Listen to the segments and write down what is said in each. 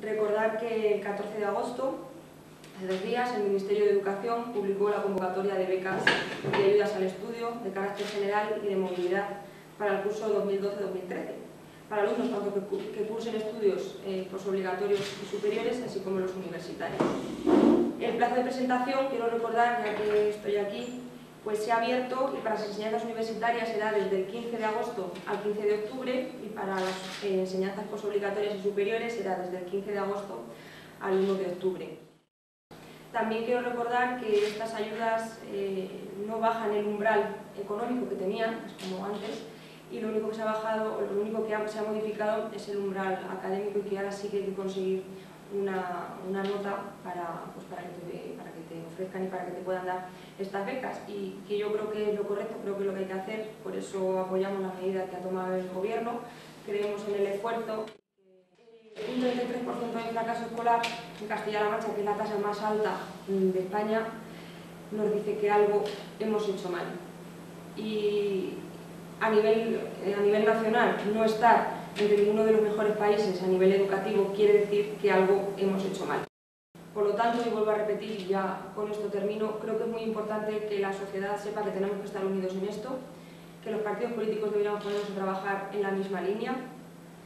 Recordar que el 14 de agosto, hace dos días, el Ministerio de Educación publicó la convocatoria de becas y ayudas al estudio de carácter general y de movilidad para el curso 2012-2013 para alumnos que, cursen estudios eh, posobligatorios y superiores, así como los universitarios. El plazo de presentación, quiero recordar, ya que estoy aquí, pues se ha abierto y para las enseñanzas universitarias será desde el 15 de agosto al 15 de octubre y para las eh, enseñanzas posobligatorias y superiores será desde el 15 de agosto al 1 de octubre. También quiero recordar que estas ayudas eh, no bajan el umbral económico que tenían, como antes, y lo único que se ha bajado, lo único que se ha modificado es el umbral académico y que ahora sí que hay que conseguir una, una nota para, pues para, que te, para que te ofrezcan y para que te puedan dar estas becas y que yo creo que es lo correcto, creo que es lo que hay que hacer, por eso apoyamos la medida que ha tomado el gobierno, creemos en el esfuerzo. Un 33% de fracaso escolar en Castilla-La Mancha, que es la tasa más alta de España, nos dice que algo hemos hecho mal. Y, a nivel, eh, a nivel nacional no estar entre uno de los mejores países a nivel educativo quiere decir que algo hemos hecho mal. Por lo tanto, y vuelvo a repetir, ya con esto termino, creo que es muy importante que la sociedad sepa que tenemos que estar unidos en esto, que los partidos políticos deberíamos ponernos a trabajar en la misma línea,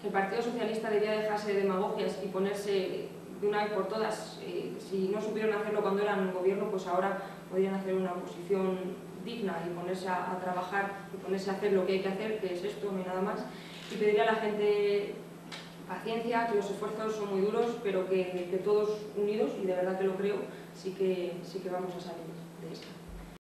que el Partido Socialista debía dejarse de demagogias y ponerse de una vez por todas, eh, si no supieron hacerlo cuando eran gobierno, pues ahora podrían hacer una oposición digna y ponerse a, trabajar y ponerse a hacer lo que hay que hacer, que es esto, no nada más. Y pediría a la gente paciencia, que los esfuerzos son muy duros, pero que, que todos unidos, y de verdad que lo creo, sí que, sí que vamos a salir de esto.